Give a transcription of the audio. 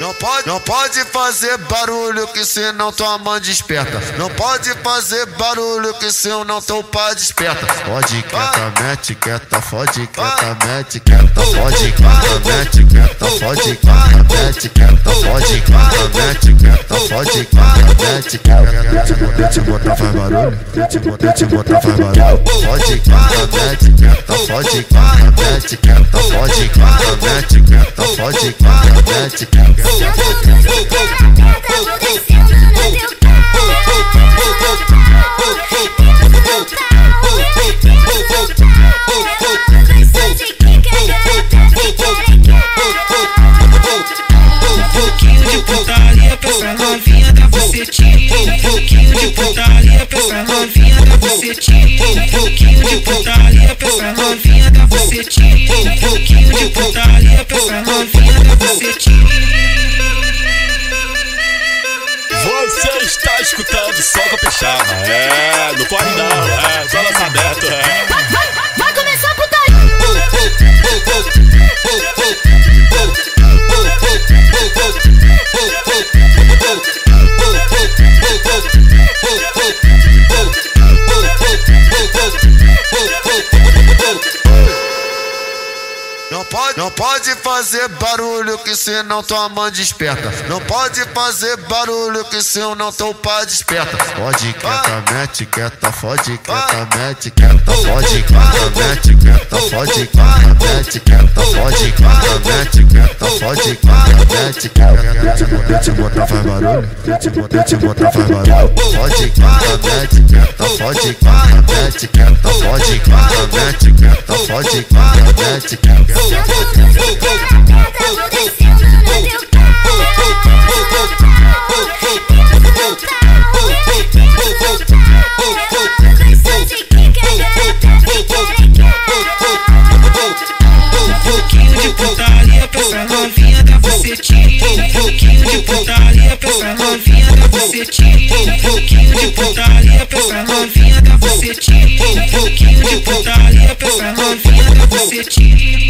Não pode, não pode fazer barulho que senão tua mãe desperta. Não pode fazer barulho que senão teu pai desperta. Fode quieta, mete quieta, fode quieta, mete quieta, fode quieta, mete quieta, fode quieta, mete quieta fode quieta, mete quieta, fode quieta, mete quieta. Deixa eu botar faz barulho, eu botar faz barulho. Fode quieta, mete quieta, fode quieta, mete quieta, fode quieta, mete quieta, fode quieta, mete quieta. Se eu tô descendo no teu carro, descendo no teu carro, dentro do teu carro, dentro do teu carro, de putaria pra essa novinha da bucetinha. Um pouquinho de putaria pra essa novinha da bucetinha. Um pouquinho de putaria pra essa novinha da bucetinha. Você está escutando só com a peixada. É, não pode não, pode, não pode fazer barulho que senão tua mãe desperta. Não pode fazer barulho que senão teu pai desperta. Fode quieta, mete quieta, fode quieta, mete quieta, fode quieta, mete quieta, fode quieta, mete quieta, fode quieta, mete quieta, fode quieta, mete quieta. Eu botar faz barulho, deixa eu botar faz barulho. Fode quieta, mete quieta, fode quieta, mete quieta, fode quieta, mete quieta, fode quieta, mete quieta. Pra essa novinha da bucetinha. Um pouquinho de putaria pra essa novinha da bucetinha. Um pouquinho de putaria pra essa novinha da bucetinha.